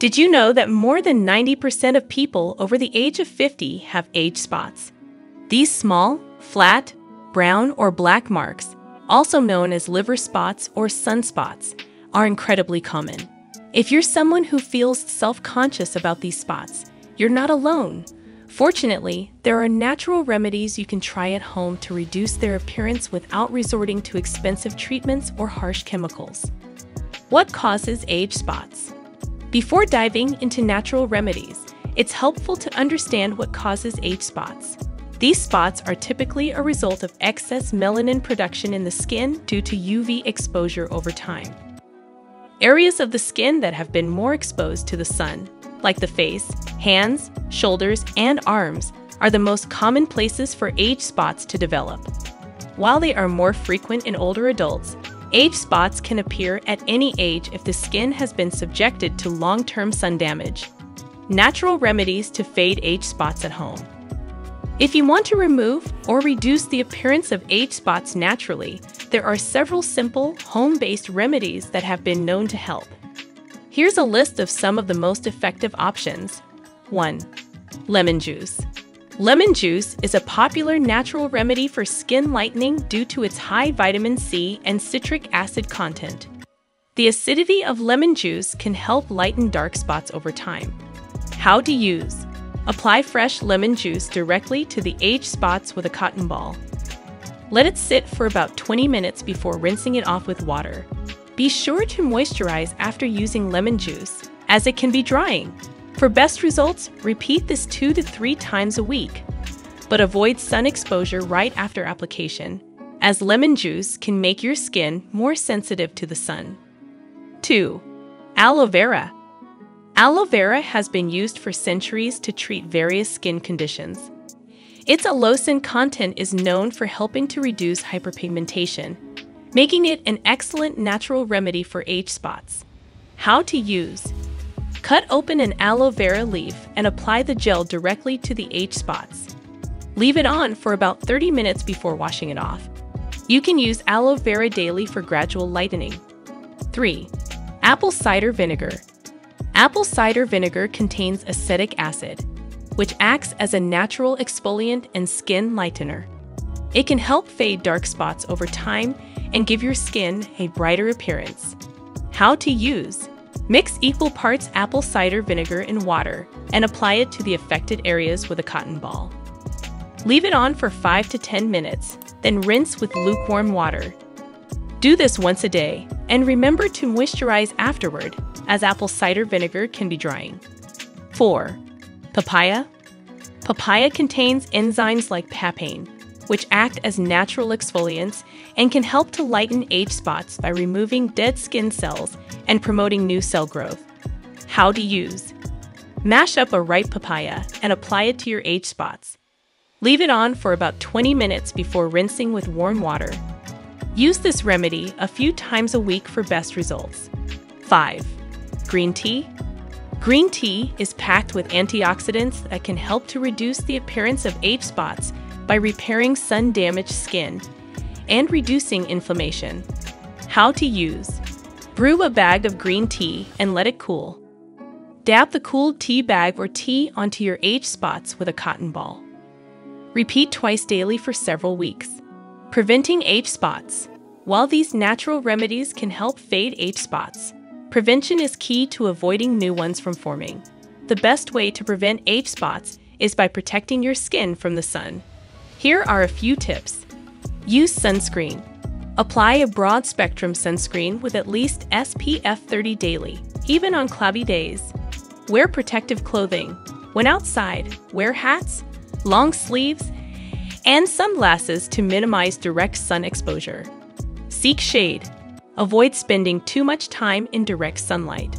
Did you know that more than 90% of people over the age of 50 have age spots? These small, flat, brown, or black marks, also known as liver spots or sunspots, are incredibly common. If you're someone who feels self conscious about these spots, you're not alone. Fortunately, there are natural remedies you can try at home to reduce their appearance without resorting to expensive treatments or harsh chemicals. What causes age spots? Before diving into natural remedies, it's helpful to understand what causes age spots. These spots are typically a result of excess melanin production in the skin due to UV exposure over time. Areas of the skin that have been more exposed to the sun, like the face, hands, shoulders, and arms, are the most common places for age spots to develop. While they are more frequent in older adults, age spots can appear at any age if the skin has been subjected to long term sun damage. Natural remedies to fade age spots at home. If you want to remove or reduce the appearance of age spots naturally, there are several simple, home based remedies that have been known to help. Here's a list of some of the most effective options. 1. Lemon juice. Lemon juice is a popular natural remedy for skin lightening due to its high vitamin C and citric acid content. The acidity of lemon juice can help lighten dark spots over time. How to use Apply fresh lemon juice directly to the age spots with a cotton ball. Let it sit for about 20 minutes before rinsing it off with water. Be sure to moisturize after using lemon juice, as it can be drying. For best results, repeat this two to three times a week. But avoid sun exposure right after application, as lemon juice can make your skin more sensitive to the sun. 2. Aloe vera. Aloe vera has been used for centuries to treat various skin conditions. Its allicin content is known for helping to reduce hyperpigmentation, making it an excellent natural remedy for age spots. How to use Cut open an aloe vera leaf and apply the gel directly to the age spots. Leave it on for about 30 minutes before washing it off. You can use aloe vera daily for gradual lightening. 3. Apple cider vinegar. Apple cider vinegar contains acetic acid, which acts as a natural exfoliant and skin lightener. It can help fade dark spots over time and give your skin a brighter appearance. How to use Mix equal parts apple cider vinegar and water and apply it to the affected areas with a cotton ball. Leave it on for 5 to 10 minutes, then rinse with lukewarm water. Do this once a day, and remember to moisturize afterward, as apple cider vinegar can be drying. 4. Papaya. Papaya contains enzymes like papain, which act as natural exfoliants and can help to lighten age spots by removing dead skin cells and promoting new cell growth. How to use Mash up a ripe papaya and apply it to your age spots. Leave it on for about 20 minutes before rinsing with warm water. Use this remedy a few times a week for best results. 5. Green tea. Green tea is packed with antioxidants that can help to reduce the appearance of age spots by repairing sun damaged skin and reducing inflammation. How to use Brew a bag of green tea and let it cool. Dab the cooled tea bag or tea onto your age spots with a cotton ball. Repeat twice daily for several weeks. Preventing age spots. While these natural remedies can help fade age spots, prevention is key to avoiding new ones from forming. The best way to prevent age spots is by protecting your skin from the sun. Here are a few tips. Use sunscreen. Apply a broad spectrum sunscreen with at least SPF 30 daily, even on cloudy days. Wear protective clothing. When outside, wear hats, long sleeves, and sunglasses to minimize direct sun exposure. Seek shade. Avoid spending too much time in direct sunlight.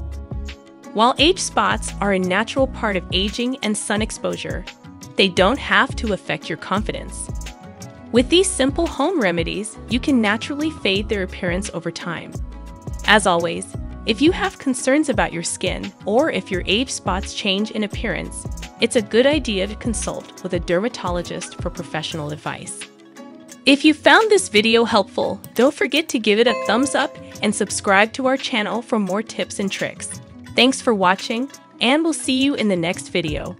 While age spots are a natural part of aging and sun exposure, they don't have to affect your confidence. With these simple home remedies, you can naturally fade their appearance over time. As always, if you have concerns about your skin or if your age spots change in appearance, it's a good idea to consult with a dermatologist for professional advice. If you found this video helpful, don't forget to give it a thumbs up and subscribe to our channel for more tips and tricks. Thanks for watching, and we'll see you in the next video.